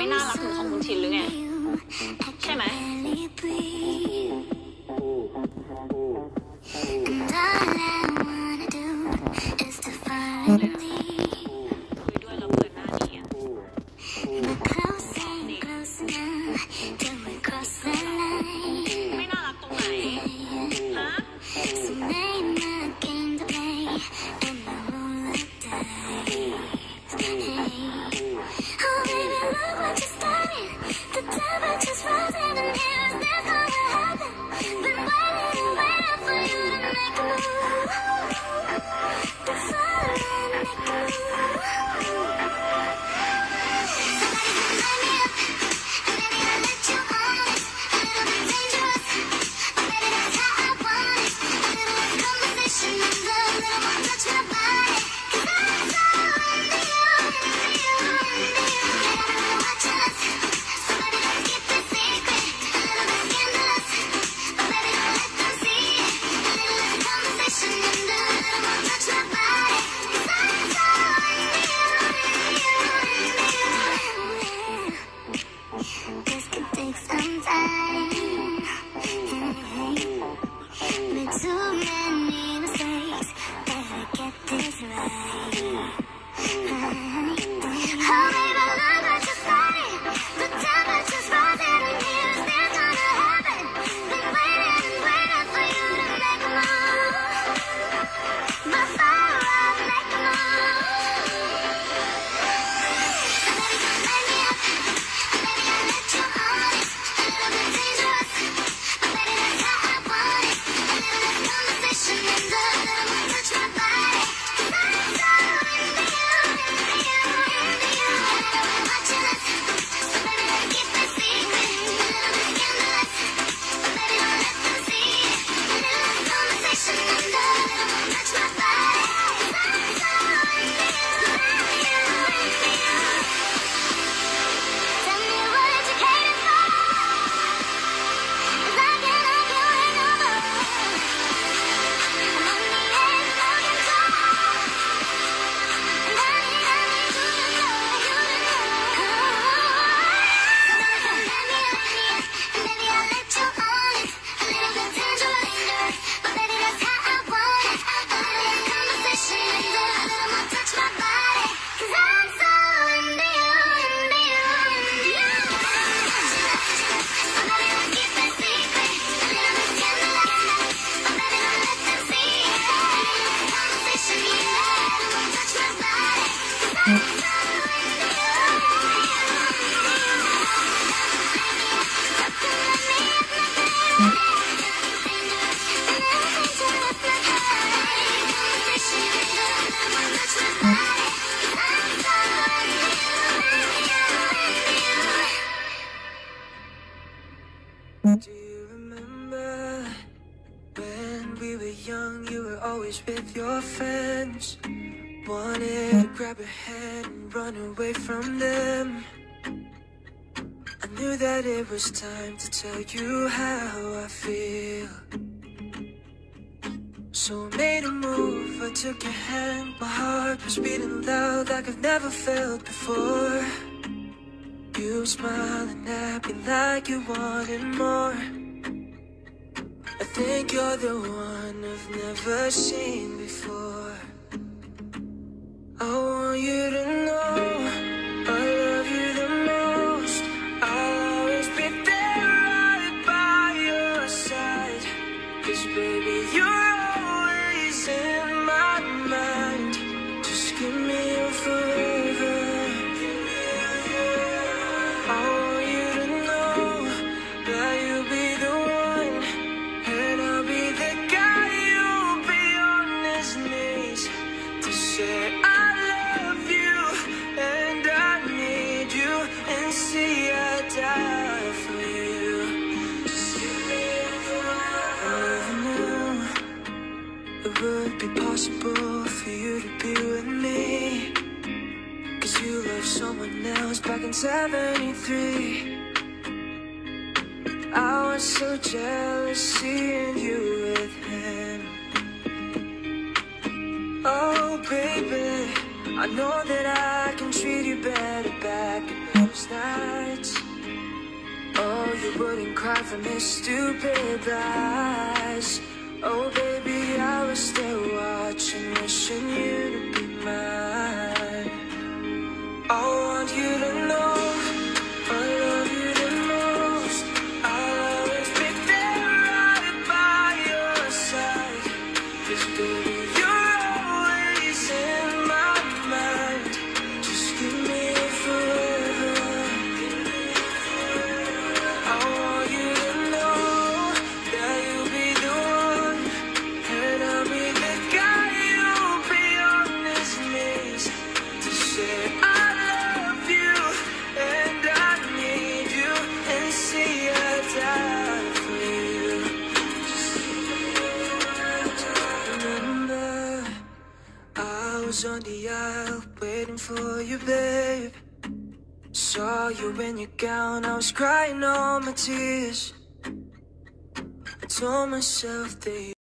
ไม่น่ารักเหมือนของคุณชินหรือไง ใช่ไหม And all word is to finally always with your friends. Wanted to grab a hand and run away from them. I knew that it was time to tell you how I feel. So I made a move, I took your hand. My heart was beating loud like I've never felt before. You smiling at me like you wanted more. I think you're the one I've never seen before. I want you to know. impossible for you to be with me. Cause you love someone else back in 73 I was so jealous seeing you with him. Oh baby, I know that I can treat you better back in those nights. Oh, you wouldn't cry for me, stupid lies. Oh, baby, I was still watching the show. the aisle waiting for you, babe. Saw you in your gown, I was crying all my tears. I told myself that.